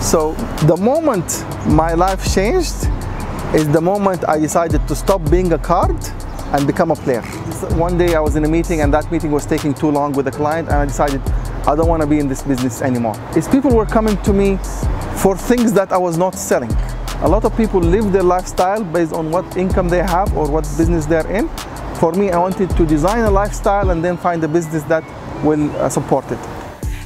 So the moment my life changed is the moment I decided to stop being a card and become a player. One day I was in a meeting and that meeting was taking too long with the client and I decided I don't want to be in this business anymore. Is people were coming to me for things that I was not selling. A lot of people live their lifestyle based on what income they have or what business they're in. For me, I wanted to design a lifestyle and then find a business that will uh, support it.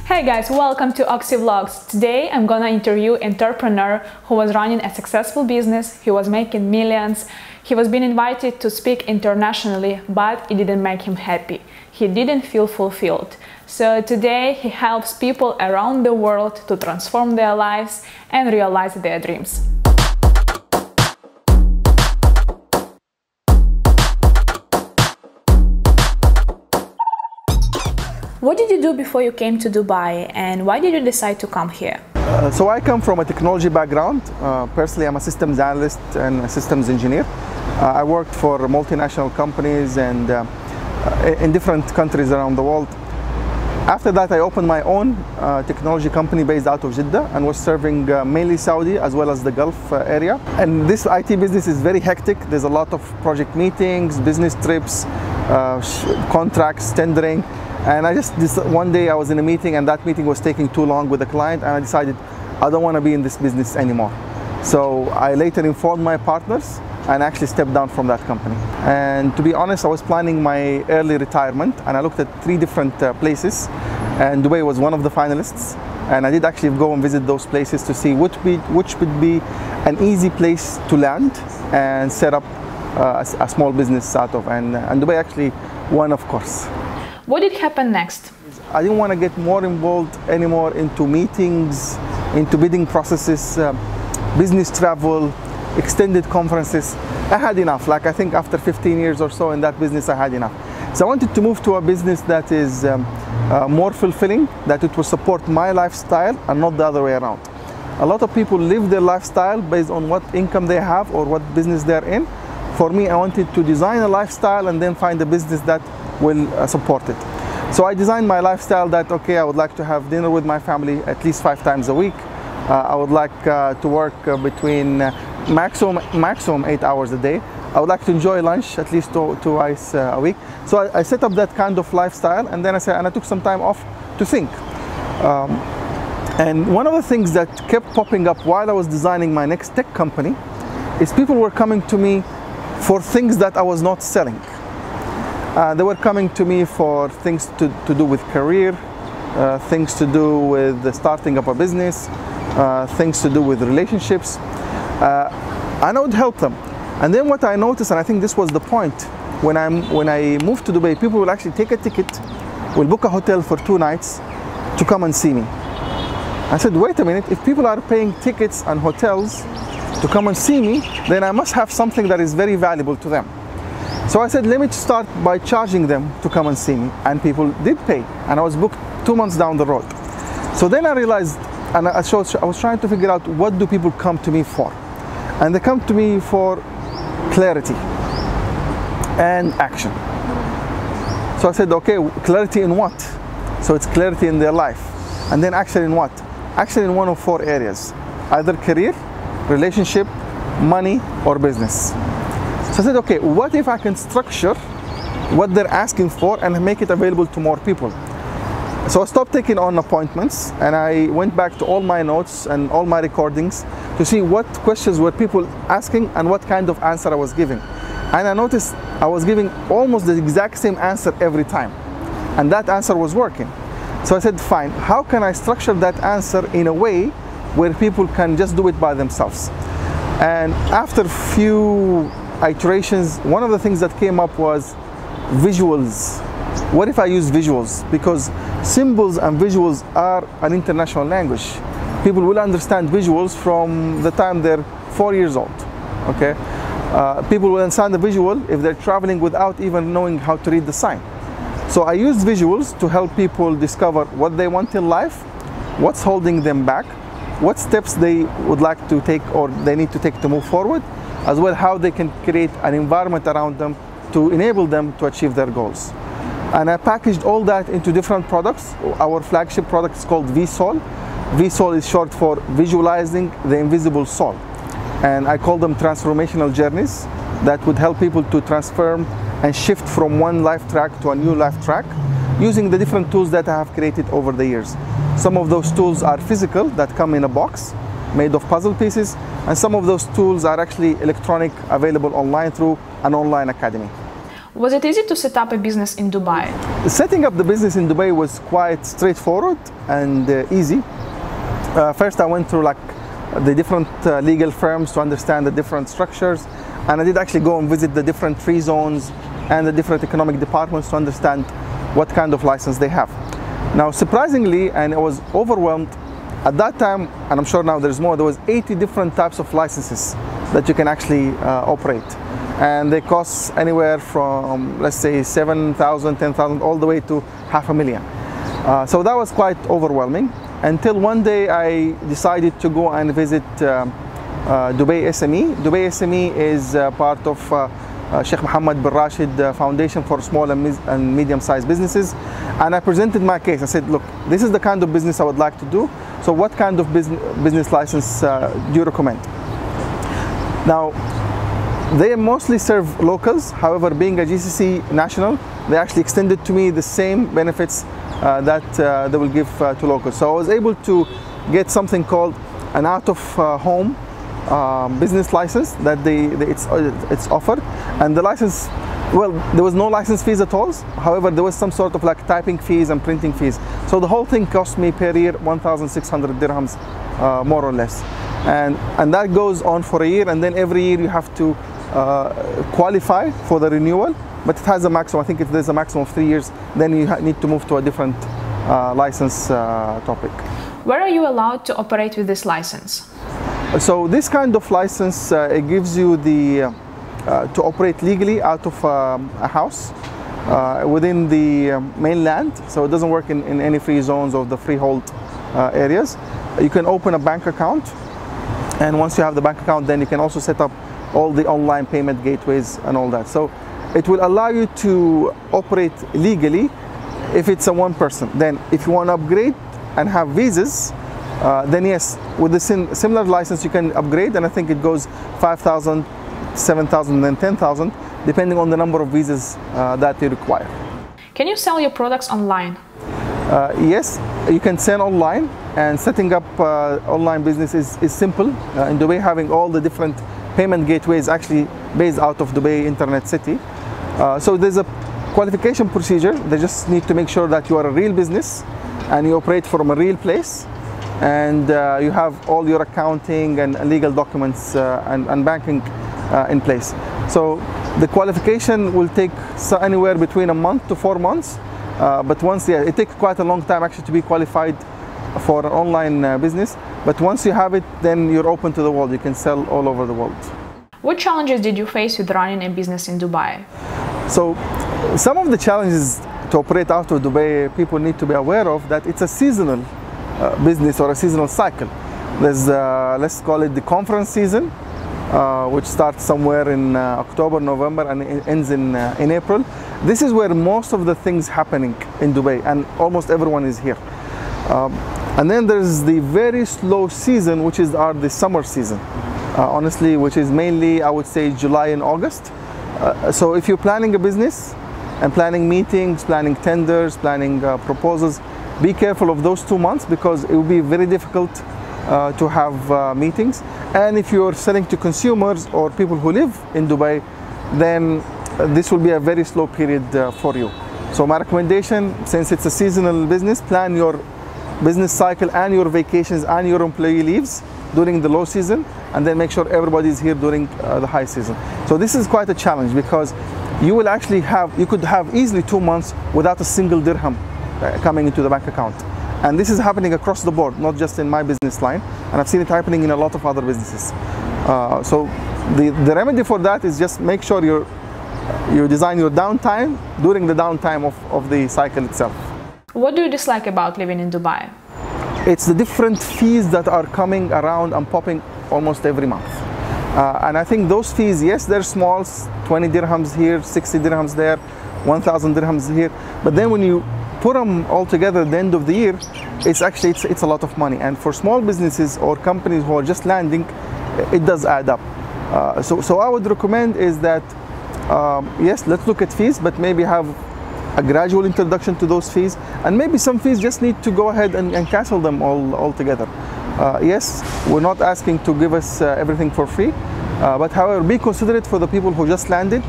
Hey guys, welcome to Oksy Vlogs. Today I'm gonna interview entrepreneur who was running a successful business, he was making millions, he was being invited to speak internationally, but it didn't make him happy. He didn't feel fulfilled. So today he helps people around the world to transform their lives and realize their dreams. What did you do before you came to Dubai and why did you decide to come here? Uh, so I come from a technology background. Uh, personally, I'm a systems analyst and a systems engineer. Uh, I worked for multinational companies and uh, in different countries around the world. After that, I opened my own uh, technology company based out of Jeddah and was serving uh, mainly Saudi as well as the Gulf area. And this IT business is very hectic. There's a lot of project meetings, business trips, contracts, tendering. And I just, this, one day I was in a meeting and that meeting was taking too long with the client and I decided I don't want to be in this business anymore. So I later informed my partners and actually stepped down from that company. And to be honest, I was planning my early retirement and I looked at three different uh, places and Dubai was one of the finalists. And I did actually go and visit those places to see which, be, which would be an easy place to land and set up uh, a, a, small business out of. And, and Dubai actually won, of course. What did happen next? I didn't want to get more involved anymore into meetings, into bidding processes, uh, business travel, extended conferences. I had enough. Like I think after 15 years or so in that business, I had enough. So I wanted to move to a business that is um, uh, more fulfilling, that it will support my lifestyle and not the other way around. A lot of people live their lifestyle based on what income they have or what business they're in. For me, I wanted to design a lifestyle and then find a business that will uh, support it. So I designed my lifestyle that, okay, I would like to have dinner with my family at least five times a week. Uh, I would like uh, to work uh, between uh, maximum, maximum eight hours a day. I would like to enjoy lunch at least two, twice uh, a week. So I, I, set up that kind of lifestyle and then I said, and I took some time off to think. Um, and one of the things that kept popping up while I was designing my next tech company is people were coming to me for things that I was not selling. Uh, they were coming to me for things to, to do with career, uh, things to do with starting up a business, uh, things to do with relationships. Uh, and I would help them. And then what I noticed, and I think this was the point, when, I'm, when I moved to Dubai, people will actually take a ticket, will book a hotel for two nights to come and see me. I said, wait a minute, if people are paying tickets and hotels to come and see me, then I must have something that is very valuable to them. So I said, let me start by charging them to come and see me. And people did pay. And I was booked two months down the road. So then I realized, and I, showed, I was trying to figure out what do people come to me for? And they come to me for clarity and action. So I said, okay, clarity in what? So it's clarity in their life. And then action in what? Action in one of four areas. Either career, relationship, money, or business. So I said, okay, what if I can structure what they're asking for and make it available to more people? So I stopped taking on appointments and I went back to all my notes and all my recordings to see what questions were people asking and what kind of answer I was giving. And I noticed I was giving almost the exact same answer every time. And that answer was working. So I said, fine, how can I structure that answer in a way where people can just do it by themselves? And after a few iterations, one of the things that came up was visuals. What if I use visuals? Because symbols and visuals are an international language. People will understand visuals from the time they're four years old. Okay, uh, people will understand the visual if they're traveling without even knowing how to read the sign. So I use visuals to help people discover what they want in life, what's holding them back, what steps they would like to take or they need to take to move forward, as well how they can create an environment around them to enable them to achieve their goals. And I packaged all that into different products. Our flagship product is called Visoul. Visoul is short for Visualizing the Invisible Soul. And I call them transformational journeys that would help people to transform and shift from one life track to a new life track using the different tools that I have created over the years. Some of those tools are physical that come in a box made of puzzle pieces and some of those tools are actually electronic available online through an online academy. Was it easy to set up a business in Dubai? Setting up the business in Dubai was quite straightforward and uh, easy. Uh, first I went through like the different uh, legal firms to understand the different structures and I did actually go and visit the different free zones and the different economic departments to understand what kind of license they have. Now surprisingly, and I was overwhelmed, at that time, and I'm sure now there's more, there was 80 different types of licenses that you can actually uh, operate. And they cost anywhere from, let's say, 7,000, 10,000, all the way to half a million. Uh, so that was quite overwhelming until one day I decided to go and visit uh, uh, Dubai SME. Dubai SME is uh, part of uh, Sheikh Mohammed bin Rashid uh, Foundation for Small and, Medium-Sized Businesses. And I presented my case. I said, look, this is the kind of business I would like to do. So what kind of business, license uh, do you recommend? Now, they mostly serve locals. However, being a GCC national, they actually extended to me the same benefits uh, that they will give to locals. So I was able to get something called an out-of-home um, business license that they, they, it's, it's offered. And the license well there was no license fees at all. However there was some sort of like typing fees and printing fees. So the whole thing cost me per year 1600 dirhams uh, more or less. And and that goes on for a year and then every year you have to uh, qualify for the renewal. But it has a maximum i think if there's a maximum of three years then you need to move to a different uh, license uh, topic. Where are you allowed to operate with this license so this kind of license, uh, it gives you the uh, to operate legally out of um, a house uh, within the um, mainland. So it doesn't work in, in any free zones of the freehold uh, areas. You can open a bank account, and once you have the bank account, then you can also set up all the online payment gateways and all that. So it will allow you to operate legally if it's a one person. Then if you want to upgrade and have visas, uh, then yes, with the sim similar license you can upgrade and I think it goes 5,000, 7,000 and 10,000 depending on the number of visas uh, that you require. Can you sell your products online? Uh, yes, you can sell online and setting up uh, online business is, is simple. Uh, in Dubai having all the different payment gateways actually based out of Dubai Internet City. Uh, so there's a qualification procedure. They just need to make sure that you are a real business and you operate from a real place and uh, you have all your accounting and legal documents uh, and, and, banking uh, in place. So the qualification will take anywhere between a month to four months, uh, but once, yeah, it takes quite a long time actually to be qualified for an online uh, business, but once you have it, then you're open to the world. You can sell all over the world. What challenges did you face with running a business in Dubai? So some of the challenges to operate out of Dubai, people need to be aware of that it's a seasonal business or a seasonal cycle. There's, uh, let's call it the conference season, uh, which starts somewhere in uh, October, November, and ends in, uh, in April. This is where most of the things happening in Dubai, and almost everyone is here. Um, and then there's the very slow season, which is our the summer season, uh, honestly, which is mainly, I would say, July and August. so if you're planning a business and planning meetings, planning tenders, planning proposals, be careful of those two months because it will be very difficult uh, to have uh, meetings. And if you're selling to consumers or people who live in Dubai, then uh, this will be a very slow period uh, for you. So my recommendation, since it's a seasonal business, plan your business cycle and your vacations and your employee leaves during the low season and then make sure everybody is here during uh, the high season. So this is quite a challenge because you will actually have, you could have easily two months without a single dirham coming into the bank account. And this is happening across the board, not just in my business line. And I've seen it happening in a lot of other businesses. Uh, so the, the remedy for that is just make sure you you design your downtime during the downtime of, of the cycle itself. What do you dislike about living in Dubai? It's the different fees that are coming around and popping almost every month. Uh, and I think those fees, yes, they're small, 20 dirhams here, 60 dirhams there, 1,000 dirhams here. But then when you put them all together at the end of the year, it's actually it's, it's a lot of money. And for small businesses or companies who are just landing, it does add up. Uh, so, so I would recommend is that um, yes, let's look at fees, but maybe have a gradual introduction to those fees, and maybe some fees just need to go ahead and, and cancel them all altogether. Uh, yes, we're not asking to give us uh, everything for free, uh, but however, be considerate for the people who just landed,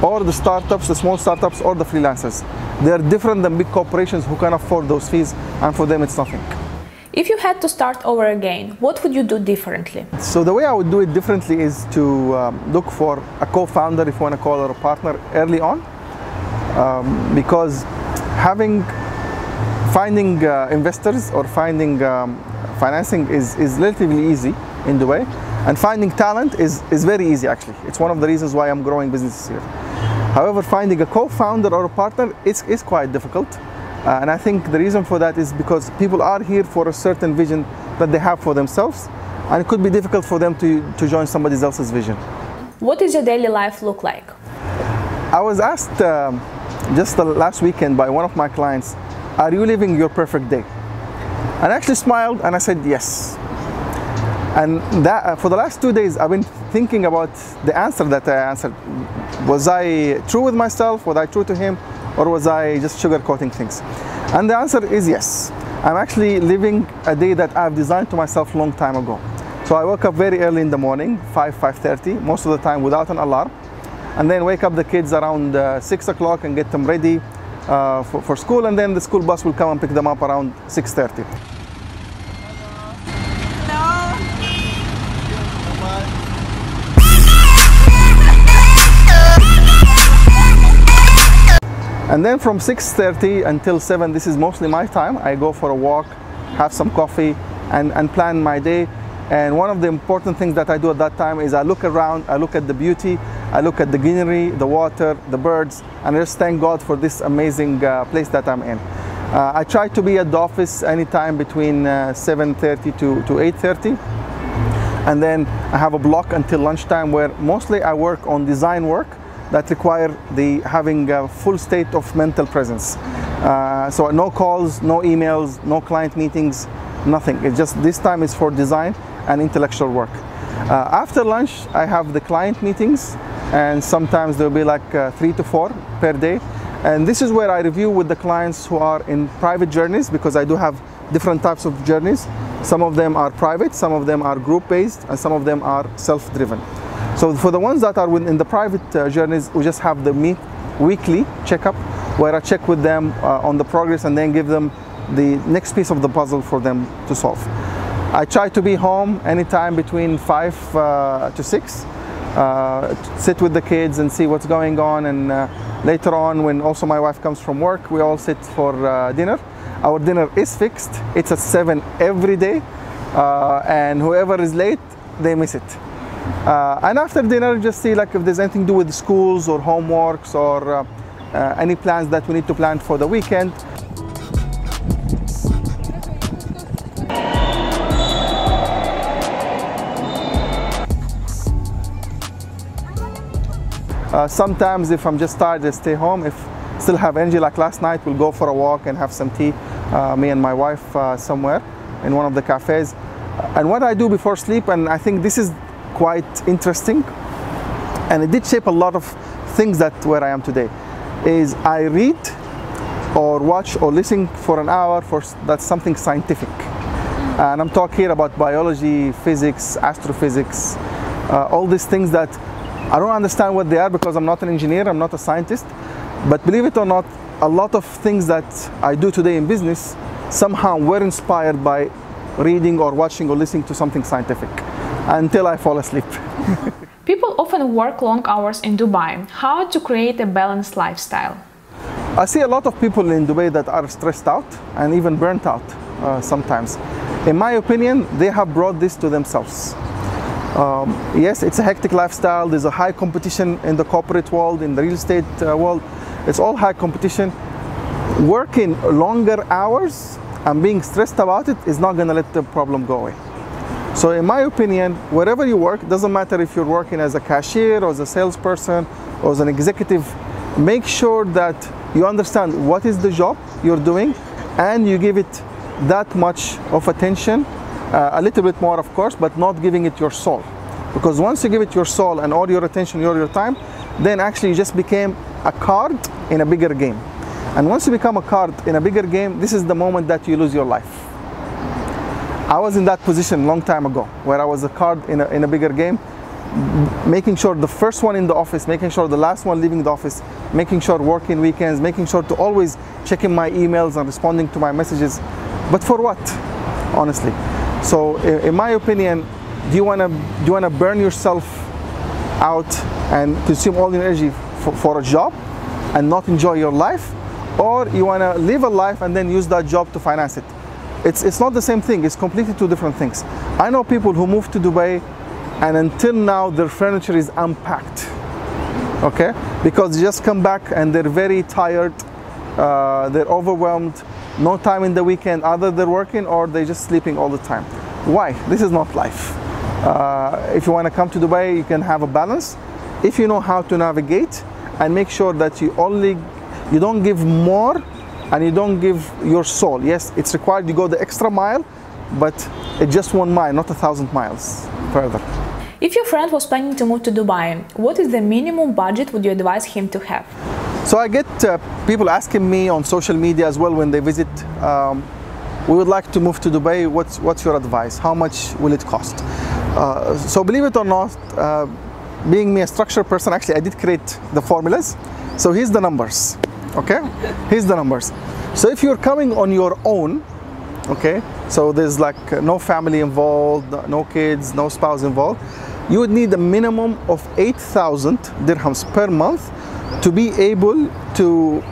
or the startups, the small startups, or the freelancers. They are different than big corporations who can afford those fees, and for them it's nothing. If you had to start over again, what would you do differently? So the way I would do it differently is to um, look for a co-founder, if you want to call her a partner, early on, um, because having finding uh, investors or finding um, financing is, is relatively easy in the way, and finding talent is, is very easy actually. It's one of the reasons why I'm growing businesses here. However, finding a co-founder or a partner is, is quite difficult. Uh, and I think the reason for that is because people are here for a certain vision that they have for themselves, and it could be difficult for them to, to join somebody else's vision. What does your daily life look like? I was asked um, just the last weekend by one of my clients, Are you living your perfect day? And I actually smiled and I said, Yes. And that, uh, for the last two days, I've been thinking about the answer that I answered. Was I true with myself? Was I true to him? or was I just sugarcoating things? And the answer is yes. I'm actually living a day that I've designed to myself long time ago. So I woke up very early in the morning, 5, 5.30, most of the time without an alarm, and then wake up the kids around uh, 6 o'clock and get them ready uh, for, for school, and then the school bus will come and pick them up around 6.30. And then from 6.30 until 7, this is mostly my time. I go for a walk, have some coffee, and, and plan my day. And one of the important things that I do at that time is I look around, I look at the beauty, I look at the greenery, the water, the birds, and I just thank God for this amazing uh, place that I'm in. Uh, I try to be at the office anytime between uh, 7.30 to, to 8.30. And then I have a block until lunchtime where mostly I work on design work that require the having a full state of mental presence. Uh, so no calls, no emails, no client meetings, nothing. It's just this time is for design and intellectual work. Uh, after lunch, I have the client meetings, and sometimes there'll be like uh, three to four per day. And this is where I review with the clients who are in private journeys because I do have different types of journeys. Some of them are private, some of them are group based, and some of them are self driven. So for the ones that are in the private uh, journeys, we just have the meet weekly checkup where I check with them uh, on the progress and then give them the next piece of the puzzle for them to solve. I try to be home anytime between 5 uh, to 6, uh, sit with the kids and see what's going on and uh, later on when also my wife comes from work, we all sit for uh, dinner. Our dinner is fixed, it's at 7 every day and whoever is late, they miss it. Uh, and after dinner, just see like if there's anything to do with schools or homeworks or uh, uh, any plans that we need to plan for the weekend. Uh, sometimes if I'm just tired, I stay home. If still have energy like last night, we'll go for a walk and have some tea, uh, me and my wife uh, somewhere in one of the cafes. And what I do before sleep, and I think this is quite interesting. And it did shape a lot of things that where I am today. Is I read or watch or listen for an hour for that's something scientific. And I'm talking here about biology, physics, astrophysics, uh, all these things that I don't understand what they are because I'm not an engineer, I'm not a scientist, but believe it or not, a lot of things that I do today in business somehow were inspired by reading or watching or listening to something scientific until I fall asleep. People often work long hours in Dubai. How to create a balanced lifestyle? I see a lot of people in Dubai that are stressed out and even burnt out uh, sometimes. In my opinion, they have brought this to themselves. Um, yes, it's a hectic lifestyle. There's a high competition in the corporate world, in the real estate uh, world. It's all high competition. Working longer hours and being stressed about it is not going to let the problem go away. So in my opinion, wherever you work, doesn't matter if you're working as a cashier or as a salesperson or as an executive, make sure that you understand what is the job you're doing and you give it that much of attention, uh, a little bit more of course, but not giving it your soul. Because once you give it your soul and all your attention, all your time, then actually you just became a card in a bigger game. And once you become a card in a bigger game, this is the moment that you lose your life. I was in that position a long time ago, where I was a card in a, in a bigger game, making sure the first one in the office, making sure the last one leaving the office, making sure working weekends, making sure to always checking my emails and responding to my messages. But for what, honestly? So, in, my opinion, do you want to do you want to burn yourself out and consume all your energy for, for a job and not enjoy your life, or you want to live a life and then use that job to finance it? It's, it's not the same thing, it's completely two different things. I know people who moved to Dubai and until now their furniture is unpacked, okay? Because they just come back and they're very tired, uh, they're overwhelmed, no time in the weekend, either they're working or they're just sleeping all the time. Why? This is not life. Uh, if you want to come to Dubai, you can have a balance. If you know how to navigate and make sure that you only, you don't give more and you don't give your soul. Yes, it's required you go the extra mile, but it's just one mile, not a thousand miles further. If your friend was planning to move to Dubai, what is the minimum budget would you advise him to have? So I get uh, people asking me on social media as well when they visit. Um, we would like to move to Dubai. What's what's your advice? How much will it cost? Uh, so believe it or not, uh, being me a structured person, actually I did create the formulas. So here's the numbers okay? Here's the numbers. So if you're coming on your own okay so there's like uh, no family involved no kids no spouse involved you would need a minimum of 8000 dirhams per month to be able to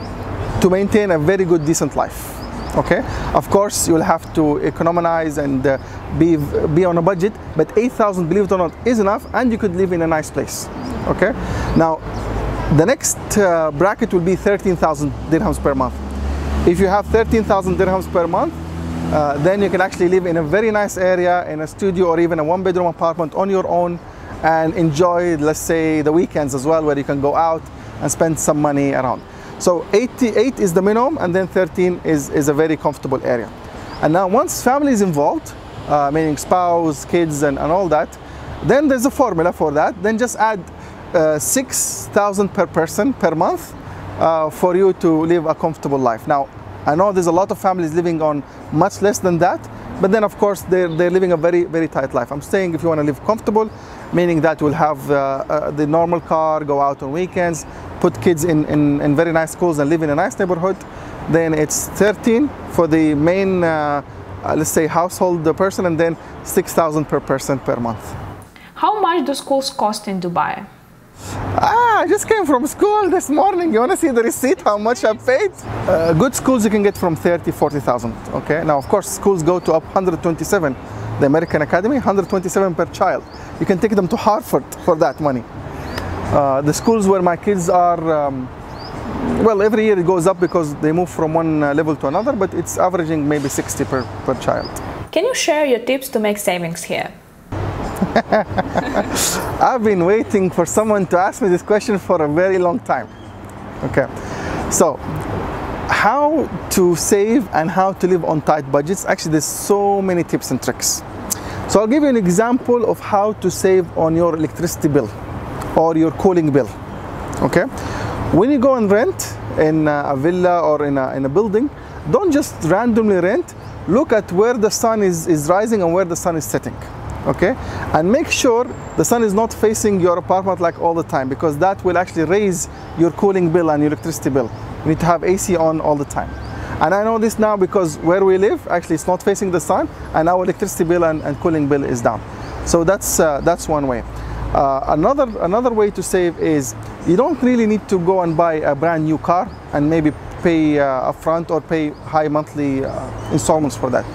to maintain a very good decent life. Okay? Of course you'll have to economize and uh, be be on a budget but 8000 believe it or not is enough and you could live in a nice place. Okay? Now the next uh, bracket will be 13,000 dirhams per month. If you have 13,000 dirhams per month, uh, then you can actually live in a very nice area, in a studio or even a one bedroom apartment on your own and enjoy, let's say, the weekends as well, where you can go out and spend some money around. So 88 is the minimum and then 13 is, is a very comfortable area. And now once family is involved, uh, meaning spouse, kids and, and all that, then there's a formula for that. Then just add uh, 6,000 per person per month uh, for you to live a comfortable life. Now, I know there's a lot of families living on much less than that, but then of course they're, they're living a very, very tight life. I'm saying if you want to live comfortable, meaning that you'll have uh, uh, the normal car, go out on weekends, put kids in, in, in, very nice schools and live in a nice neighborhood, then it's 13 for the main, uh, let's say, household person, and then 6,000 per person per month. How much do schools cost in Dubai? Ah, I just came from school this morning. You want to see the receipt, how much I paid? Uh, good schools you can get from 30, 40,000, okay? Now, of course, schools go to up 127. The American Academy, 127 per child. You can take them to Harvard for that money. Uh, the schools where my kids are, um, well, every year it goes up because they move from one uh, level to another, but it's averaging maybe 60 per, per child. Can you share your tips to make savings here? I've been waiting for someone to ask me this question for a very long time. Okay, so how to save and how to live on tight budgets. Actually, there's so many tips and tricks. So I'll give you an example of how to save on your electricity bill or your cooling bill. Okay, when you go and rent in a villa or in a, in a building, don't just randomly rent. Look at where the sun is, is rising and where the sun is setting okay? And make sure the sun is not facing your apartment like all the time because that will actually raise your cooling bill and your electricity bill. You need to have AC on all the time. And I know this now because where we live actually it's not facing the sun and our electricity bill and, and cooling bill is down. So that's uh, that's one way. Uh, another another way to save is you don't really need to go and buy a brand new car and maybe pay uh, upfront or pay high monthly uh, installments for that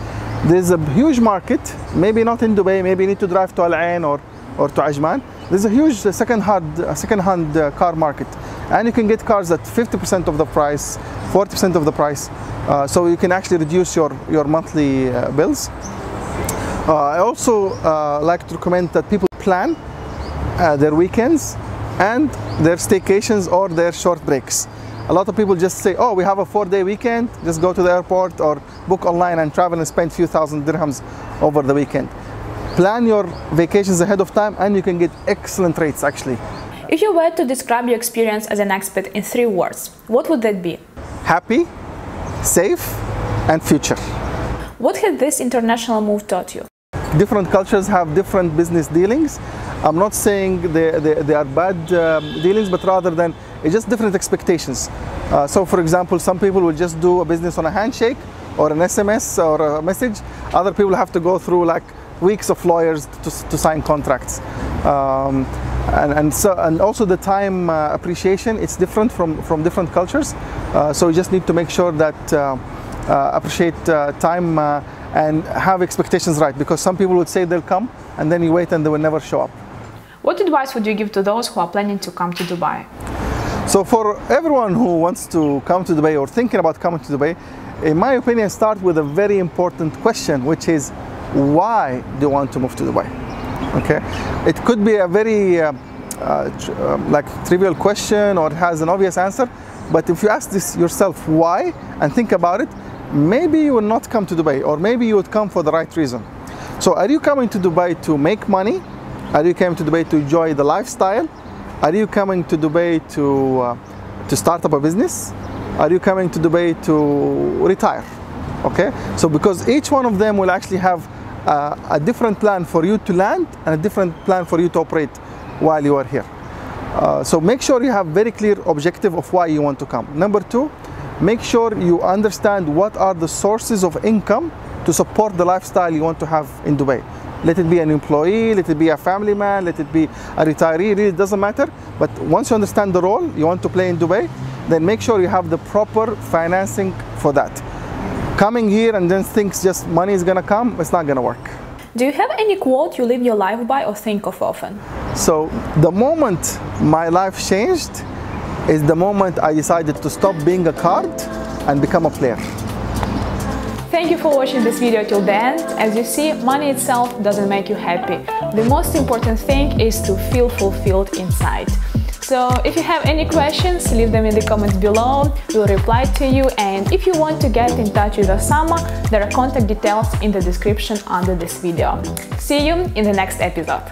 there's a huge market, maybe not in Dubai, maybe you need to drive to Al Ain or, or to Ajman. There's a huge second-hand second-hand uh, car market, and you can get cars at 50% of the price, 40% of the price, uh, so you can actually reduce your your monthly uh, bills. Uh, I also uh, like to recommend that people plan uh, their weekends and their staycations or their short breaks. A lot of people just say, oh, we have a four day weekend, just go to the airport or book online and travel and spend a few thousand dirhams over the weekend. Plan your vacations ahead of time and you can get excellent rates actually. If you were to describe your experience as an expat in three words, what would that be? Happy, safe, and future. What has this international move taught you? Different cultures have different business dealings. I'm not saying they, they, they are bad um, dealings, but rather than it's just different expectations. Uh, so, for example, some people will just do a business on a handshake or an SMS or a message. Other people have to go through like weeks of lawyers to, to sign contracts. Um, and, and, so, and also the time uh, appreciation, it's different from, from different cultures. Uh, so you just need to make sure that uh, uh appreciate uh, time and have expectations right because some people would say they'll come and then you wait and they will never show up. What advice would you give to those who are planning to come to Dubai? So for everyone who wants to come to Dubai or thinking about coming to Dubai, in my opinion, start with a very important question, which is why do you want to move to Dubai? Okay, it could be a very uh, uh, uh, like trivial question or has an obvious answer, but if you ask this yourself why and think about it, maybe you will not come to Dubai, or maybe you would come for the right reason. So, are you coming to Dubai to make money? Are you coming to Dubai to enjoy the lifestyle? Are you coming to Dubai to, uh, to start up a business? Are you coming to Dubai to retire? Okay, so because each one of them will actually have uh, a different plan for you to land and a different plan for you to operate while you are here. Uh, so make sure you have very clear objective of why you want to come. Number two, make sure you understand what are the sources of income to support the lifestyle you want to have in Dubai. Let it be an employee, let it be a family man, let it be a retiree, really doesn't matter. But once you understand the role you want to play in Dubai, then make sure you have the proper financing for that. Coming here and then thinks just money is gonna come, it's not gonna work. Do you have any quote you live your life by or think of often? So the moment my life changed is the moment I decided to stop being a card and become a player. Thank you for watching this video till the end. As you see, money itself doesn't make you happy. The most important thing is to feel fulfilled inside. So if you have any questions, leave them in the comments below, we'll reply to you and if you want to get in touch with Osama, there are contact details in the description under this video. See you in the next episode.